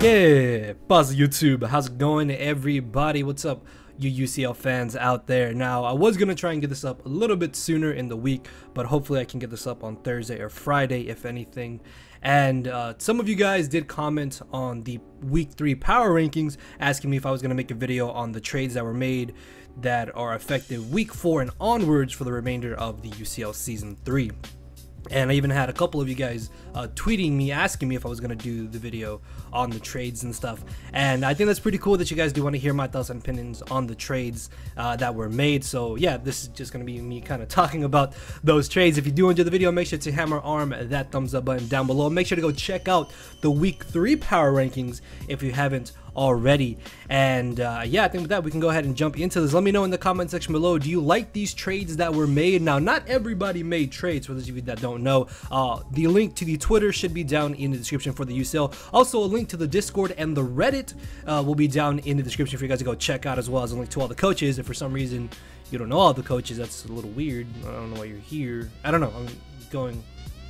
Yeah, Buzz YouTube, how's it going everybody? What's up you UCL fans out there? Now, I was going to try and get this up a little bit sooner in the week, but hopefully I can get this up on Thursday or Friday if anything. And uh, some of you guys did comment on the week 3 power rankings asking me if I was going to make a video on the trades that were made that are effective week 4 and onwards for the remainder of the UCL season 3 and I even had a couple of you guys uh, tweeting me asking me if I was going to do the video on the trades and stuff. And I think that's pretty cool that you guys do want to hear my thoughts and opinions on the trades uh, that were made. So yeah, this is just going to be me kind of talking about those trades. If you do enjoy the video, make sure to hammer arm that thumbs up button down below. Make sure to go check out the week three power rankings if you haven't already. And uh, yeah, I think with that, we can go ahead and jump into this. Let me know in the comment section below, do you like these trades that were made? Now, not everybody made trades, for those of you that don't know. Uh, the link to the Twitter should be down in the description for the UCL. Also, a link to the Discord and the Reddit uh, will be down in the description for you guys to go check out, as well as a link to all the coaches. If for some reason you don't know all the coaches, that's a little weird. I don't know why you're here. I don't know. I'm going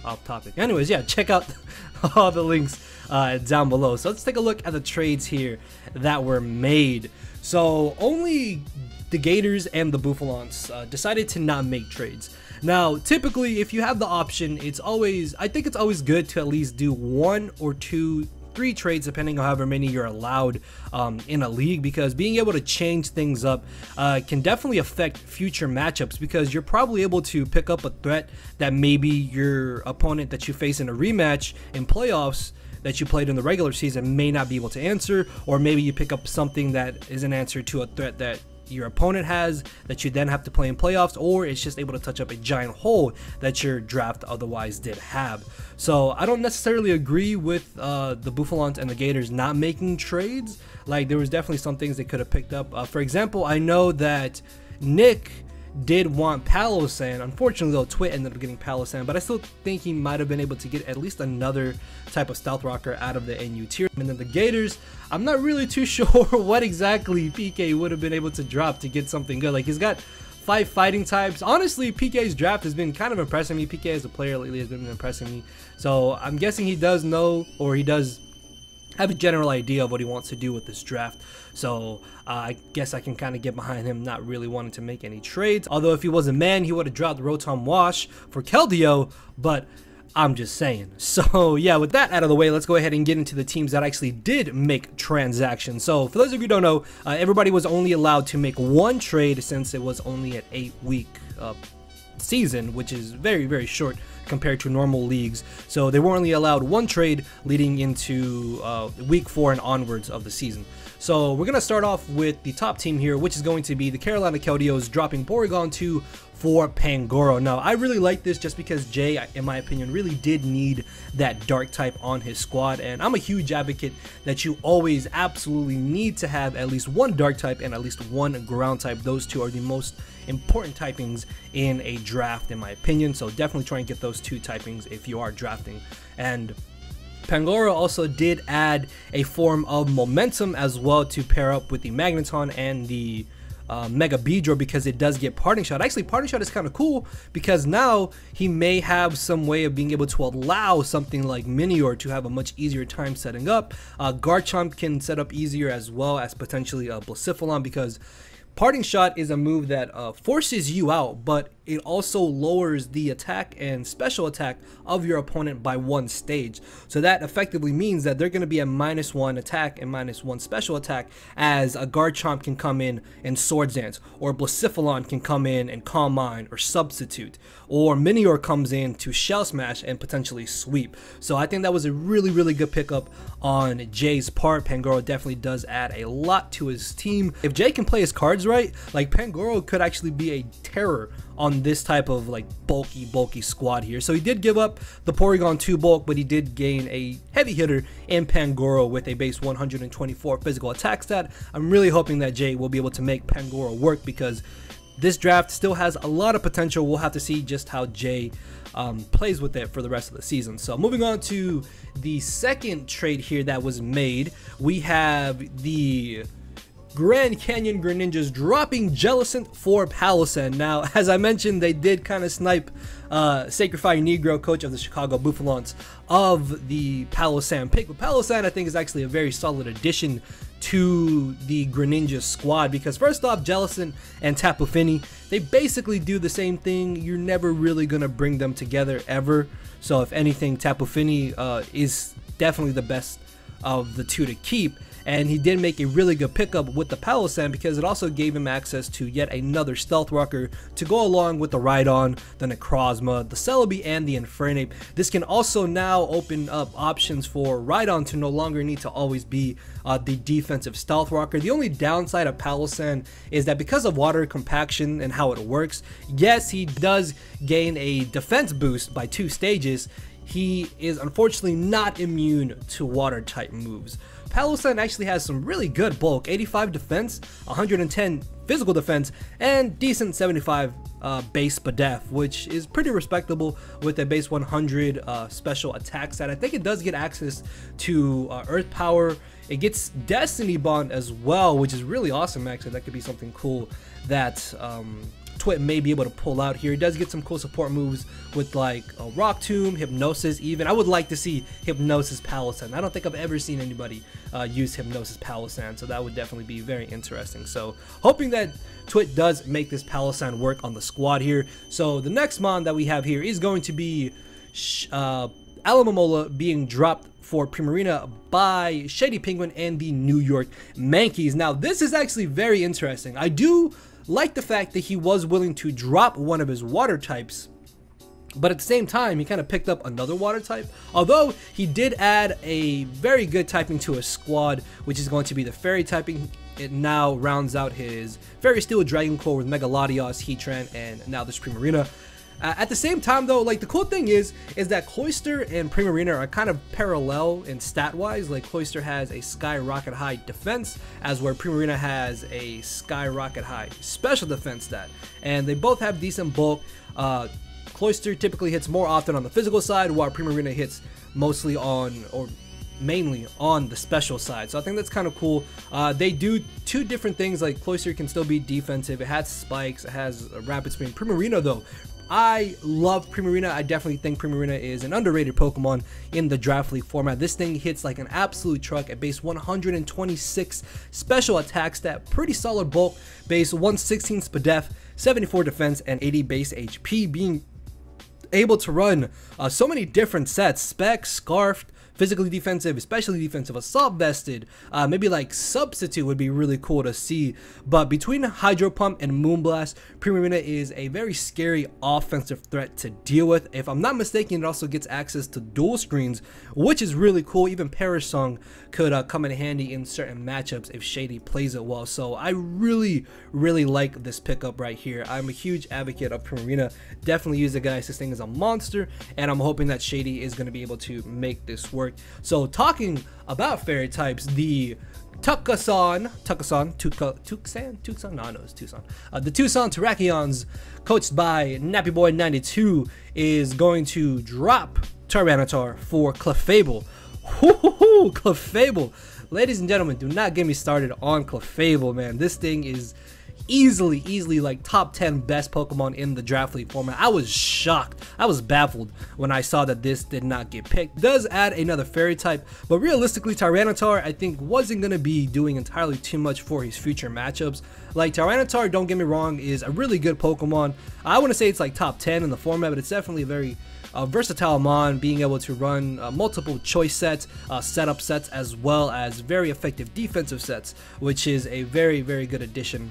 off topic. Anyways, yeah, check out all the links uh, down below. So let's take a look at the trades here that were made. So only the Gators and the Buffalons uh, decided to not make trades. Now, typically, if you have the option, it's always, I think it's always good to at least do one or two three trades depending on however many you're allowed um, in a league because being able to change things up uh, can definitely affect future matchups because you're probably able to pick up a threat that maybe your opponent that you face in a rematch in playoffs that you played in the regular season may not be able to answer or maybe you pick up something that is an answer to a threat that your opponent has that you then have to play in playoffs, or it's just able to touch up a giant hole that your draft otherwise did have. So I don't necessarily agree with uh, the Buffalons and the Gators not making trades. Like there was definitely some things they could have picked up. Uh, for example, I know that Nick did want Palossand. Unfortunately, though, Twit ended up getting Palossand, but I still think he might have been able to get at least another type of Stealth Rocker out of the NU tier. And then the Gators, I'm not really too sure what exactly PK would have been able to drop to get something good. Like, he's got five fighting types. Honestly, PK's draft has been kind of impressing me. PK as a player lately has been impressing me. So I'm guessing he does know, or he does have a general idea of what he wants to do with this draft. So uh, I guess I can kind of get behind him not really wanting to make any trades. Although if he was a man, he would have dropped Rotom Wash for Keldeo, but I'm just saying. So yeah, with that out of the way, let's go ahead and get into the teams that actually did make transactions. So for those of you don't know, uh, everybody was only allowed to make one trade since it was only an eight week uh, season, which is very, very short compared to normal leagues. So they were only allowed one trade leading into uh, week four and onwards of the season. So we're going to start off with the top team here, which is going to be the Carolina Keldeos dropping Porygon 2 for Pangoro. Now, I really like this just because Jay, in my opinion, really did need that dark type on his squad. And I'm a huge advocate that you always absolutely need to have at least one dark type and at least one ground type. Those two are the most important typings in a draft, in my opinion. So definitely try and get those two typings if you are drafting. And Pangoro also did add a form of momentum as well to pair up with the Magneton and the uh, Mega Beedrill because it does get Parting Shot. Actually, Parting Shot is kind of cool because now he may have some way of being able to allow something like Minior to have a much easier time setting up. Uh, Garchomp can set up easier as well as potentially a Blacephalon because Parting Shot is a move that uh, forces you out, but it also lowers the attack and special attack of your opponent by one stage. So that effectively means that they're going to be a minus one attack and minus one special attack as a Garchomp can come in and Swords Dance, or Blacephalon can come in and Calm Mind or Substitute, or Minior comes in to Shell Smash and potentially sweep. So I think that was a really, really good pickup on Jay's part. Pangoro definitely does add a lot to his team. If Jay can play his cards right, like Pangoro could actually be a terror on this type of like bulky, bulky squad here. So he did give up the Porygon 2 bulk, but he did gain a heavy hitter in Pangoro with a base 124 physical attack stat. I'm really hoping that Jay will be able to make Pangoro work because this draft still has a lot of potential. We'll have to see just how Jay um, plays with it for the rest of the season. So moving on to the second trade here that was made, we have the Grand Canyon Greninjas dropping Jellicent for Palossand. Now, as I mentioned, they did kind of snipe uh, Sacred Fire Negro, coach of the Chicago Bouffalons, of the Palossand pick. But Palossand, I think, is actually a very solid addition to the Greninja squad because first off, Jellicent and Tapu Fini, they basically do the same thing. You're never really going to bring them together ever. So if anything, Tapu Fini uh, is definitely the best of the two to keep and he did make a really good pickup with the Palossand because it also gave him access to yet another Stealth Rocker to go along with the Rhydon, the Necrozma, the Celebi, and the Infernape. This can also now open up options for Rhydon to no longer need to always be uh, the defensive Stealth Rocker. The only downside of Palossand is that because of water compaction and how it works, yes, he does gain a defense boost by two stages, he is unfortunately not immune to water type moves. Palossand actually has some really good bulk, 85 defense, 110 physical defense, and decent 75 uh, base Spadef, which is pretty respectable with a base 100 uh, special attack set. I think it does get access to uh, Earth Power. It gets Destiny Bond as well, which is really awesome actually. That could be something cool that um, Twit may be able to pull out here. He does get some cool support moves with like a Rock Tomb, Hypnosis even. I would like to see Hypnosis Palossand. I don't think I've ever seen anybody uh, use Hypnosis Palossand, so that would definitely be very interesting. So hoping that Twit does make this Palossand work on the squad here. So the next mon that we have here is going to be uh, Alomomola being dropped for Primarina by Shady Penguin and the New York Mankeys. Now, this is actually very interesting. I do like the fact that he was willing to drop one of his water types but at the same time, he kind of picked up another water type. Although he did add a very good typing to his squad, which is going to be the fairy typing. It now rounds out his Fairy Steel Dragon Core with Mega Latios, Heatran, and now this Primarina. Uh, at the same time though, like the cool thing is, is that Cloyster and Primarina are kind of parallel in stat wise. Like Cloyster has a skyrocket high defense, as where Primarina has a skyrocket high special defense stat. And they both have decent bulk. Uh, Cloyster typically hits more often on the physical side, while Primarina hits mostly on, or mainly on the special side. So I think that's kind of cool. Uh, they do two different things, like Cloyster can still be defensive. It has spikes, it has a rapid spin. Primarina though, I love Primarina. I definitely think Primarina is an underrated Pokemon in the Draft League format. This thing hits like an absolute truck at base 126 special attack stat, pretty solid bulk, base 116 Spadef, 74 defense, and 80 base HP, being able to run uh, so many different sets, Spec, Scarfed, physically defensive, especially defensive, assault vested, uh, maybe like substitute would be really cool to see. But between Hydro Pump and Moonblast, Primarina is a very scary offensive threat to deal with. If I'm not mistaken, it also gets access to dual screens, which is really cool. Even Perish Song could uh, come in handy in certain matchups if Shady plays it well. So I really, really like this pickup right here. I'm a huge advocate of Primarina. Definitely use the guys. This thing is a monster, and I'm hoping that Shady is going to be able to make this work. So talking about fairy types, the Tucson, Tucson, Tucson, Tucson, no, no, it's Tucson. Uh, the Tucson Terrakions, coached by Nappy Boy 92, is going to drop Tyranitar for Clefable. Whoo, Clefable. Ladies and gentlemen, do not get me started on Clefable, man. This thing is easily, easily like top 10 best Pokemon in the Draft League format. I was shocked. I was baffled when I saw that this did not get picked. Does add another fairy type, but realistically, Tyranitar I think wasn't going to be doing entirely too much for his future matchups. Like Tyranitar, don't get me wrong, is a really good Pokemon. I want to say it's like top 10 in the format, but it's definitely a very uh, versatile mon, being able to run uh, multiple choice sets, uh, setup sets, as well as very effective defensive sets, which is a very, very good addition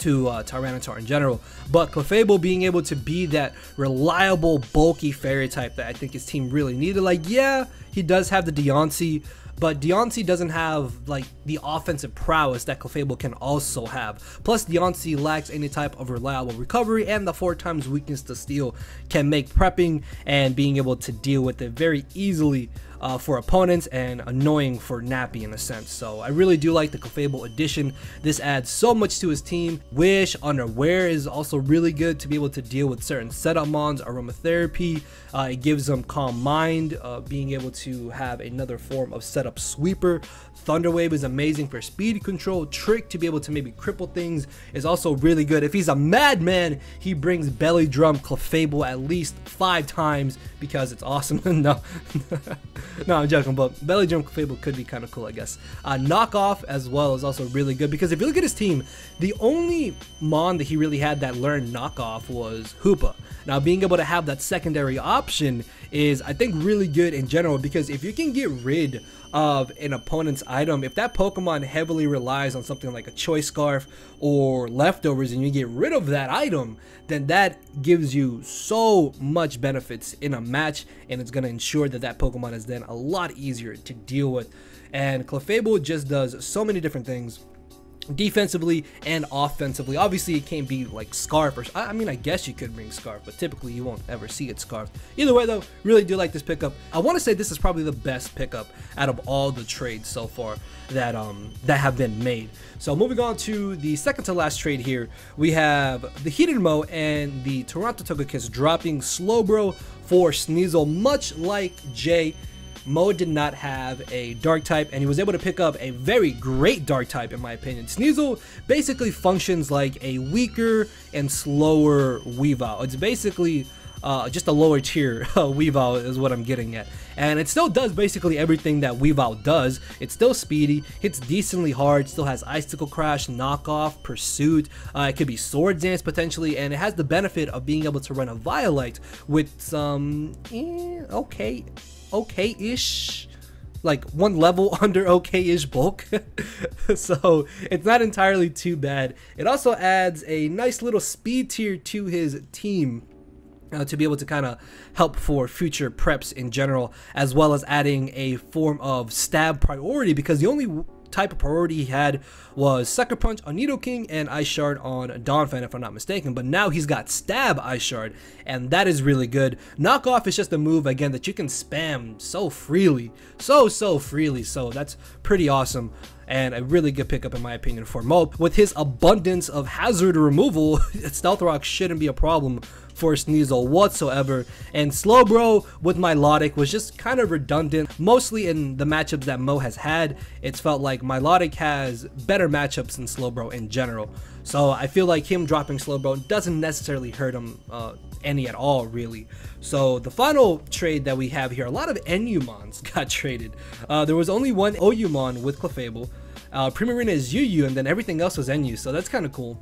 to uh, Tyranitar in general. But Clefable being able to be that reliable, bulky fairy type that I think his team really needed. Like, yeah, he does have the Diancie, but Diancie doesn't have like the offensive prowess that Clefable can also have. Plus, Diancie lacks any type of reliable recovery, and the four times weakness to steel can make prepping and being able to deal with it very easily uh, for opponents and annoying for Nappy in a sense. So I really do like the Clefable addition. This adds so much to his team. Wish, Unaware is also really good to be able to deal with certain setup mons, Aromatherapy. Uh, it gives them Calm Mind, uh, being able to have another form of setup sweeper. Thunderwave is amazing for speed control. Trick to be able to maybe cripple things is also really good. If he's a madman, he brings Belly Drum Clefable at least five times because it's awesome. no, no, I'm joking, but Belly Drum Clefable could be kind of cool, I guess. Uh, knockoff as well is also really good because if you look at his team, the only Mon that he really had that learned knockoff was Hoopa. Now, being able to have that secondary option is, I think, really good in general because if you can get rid of an opponent's item, if that Pokemon heavily relies on something like a Choice Scarf or Leftovers and you get rid of that item, then that gives you so much benefits in a match and it's going to ensure that that Pokemon is then a lot easier to deal with. And Clefable just does so many different things defensively and offensively. Obviously, it can't be like Scarf or I mean, I guess you could bring Scarf, but typically you won't ever see it Scarf. Either way, though, really do like this pickup. I want to say this is probably the best pickup out of all the trades so far that um that have been made. So moving on to the second to last trade here, we have the Heated Mo and the Toronto Togekiss dropping Slowbro for Sneasel, much like Jay Mo did not have a dark type and he was able to pick up a very great dark type in my opinion. Sneasel basically functions like a weaker and slower Weavile. It's basically uh, just a lower tier Weavile is what I'm getting at. And it still does basically everything that Weavile does. It's still speedy, hits decently hard, still has Icicle Crash, Knockoff, Pursuit, uh, it could be Sword Dance potentially, and it has the benefit of being able to run a Eviolite with some, eh, okay, okay-ish like one level under okay-ish bulk. So it's not entirely too bad. It also adds a nice little speed tier to his team uh, to be able to kind of help for future preps in general as well as adding a form of stab priority because the only type of priority he had was Sucker Punch on Nidoking and Ice Shard on Donphan, if I'm not mistaken. But now he's got Stab Ice Shard, and that is really good. Knockoff is just a move, again, that you can spam so freely. So, so freely. So that's pretty awesome and a really good pickup in my opinion for Mo. With his abundance of hazard removal, Stealth Rock shouldn't be a problem for Sneasel whatsoever. And Slowbro with Milotic was just kind of redundant, mostly in the matchups that Mo has had. It's felt like Milotic has better matchups than Slowbro in general. So I feel like him dropping Slowbro doesn't necessarily hurt him uh, any at all, really. So the final trade that we have here, a lot of NU mons got traded. Uh, there was only one OU mon with Clefable. Uh, Primarina is UU, and then everything else was NU, so that's kind of cool.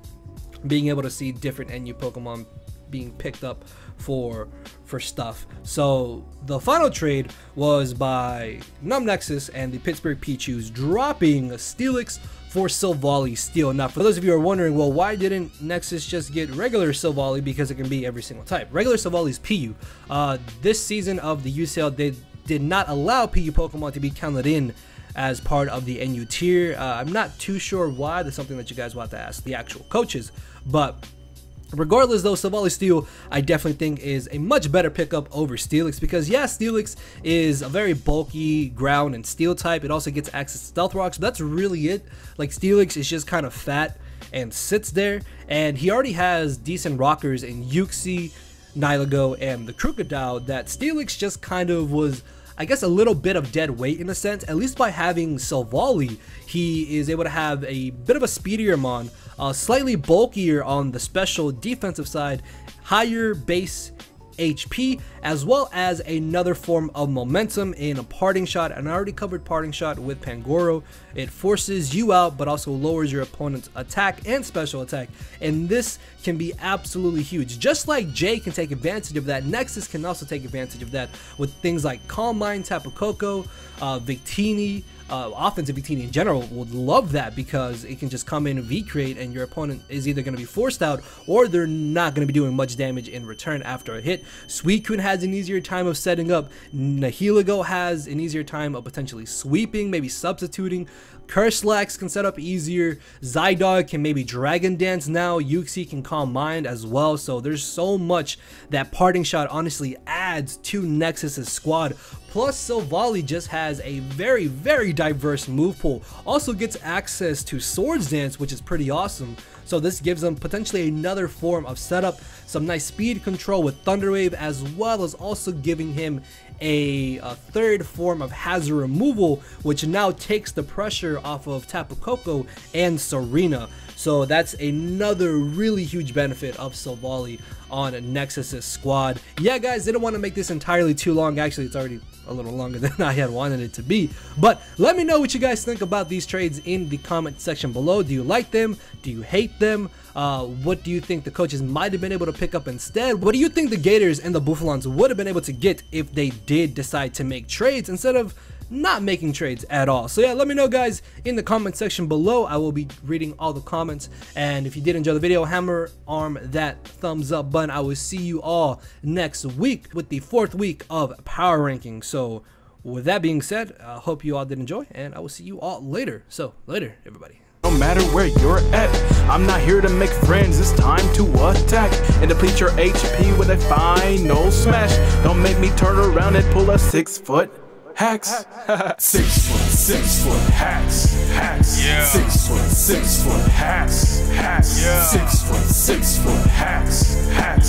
Being able to see different NU Pokemon being picked up for for stuff. So the final trade was by Numb Nexus and the Pittsburgh Pichus dropping a Steelix for Silvally Steel. Now, for those of you who are wondering, well, why didn't Nexus just get regular Silvally because it can be every single type? Regular Silvally is PU. Uh, this season of the UCL, they did not allow PU Pokemon to be counted in as part of the NU tier. Uh, I'm not too sure why. That's something that you guys will have to ask the actual coaches. But Regardless though, Silvally Steel I definitely think is a much better pickup over Steelix because yeah, Steelix is a very bulky ground and steel type. It also gets access to Stealth Rocks, but that's really it. Like Steelix is just kind of fat and sits there and he already has decent rockers in Uxie, Nihilego, and the Krookodile that Steelix just kind of was I guess a little bit of dead weight in a sense. At least by having Silvally, he is able to have a bit of a speedier Mon, uh, slightly bulkier on the special defensive side, higher base HP, as well as another form of momentum in a parting shot. And I already covered parting shot with Pangoro. It forces you out, but also lowers your opponent's attack and special attack. And this can be absolutely huge. Just like Jay can take advantage of that, Nexus can also take advantage of that with things like Calm Mind, Tapu Koko, uh, Victini, uh, offensive Victini in general would love that because it can just come in V-create and your opponent is either going to be forced out or they're not going to be doing much damage in return after a hit. Suicune has an easier time of setting up. Nihilego has an easier time of potentially sweeping, maybe substituting. Curselax can set up easier. Zydog can maybe Dragon Dance now. Uxie can Calm Mind as well. So there's so much that Parting Shot honestly adds to Nexus's squad. Plus, Silvally just has a very, very diverse move pool. Also gets access to Swords Dance, which is pretty awesome. So this gives them potentially another form of setup, some nice speed control with Thunder Wave, as well as also giving him a, a, third form of hazard removal, which now takes the pressure off of Tapu Koko and Serena. So that's another really huge benefit of Silvally on Nexus's squad. Yeah, guys, didn't want to make this entirely too long. Actually, it's already a little longer than I had wanted it to be. But let me know what you guys think about these trades in the comment section below. Do you like them? Do you hate them? Uh, what do you think the coaches might have been able to pick up instead? What do you think the Gators and the Buffalons would have been able to get if they did decide to make trades instead of not making trades at all. So yeah, let me know guys in the comment section below. I will be reading all the comments. And if you did enjoy the video, hammer arm that thumbs up button. I will see you all next week with the fourth week of power ranking. So with that being said, I hope you all did enjoy and I will see you all later. So later, everybody. No matter where you're at, I'm not here to make friends, it's time to attack and deplete your HP with a final smash. Don't make me turn around and pull a six foot hacks. six foot, six foot hacks, hacks. Yeah. Six foot, six foot hacks, hacks. Yeah. Six foot, six foot hacks, hacks.